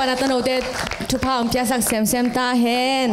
panatan ode tupa um kia sak sem sem ta hen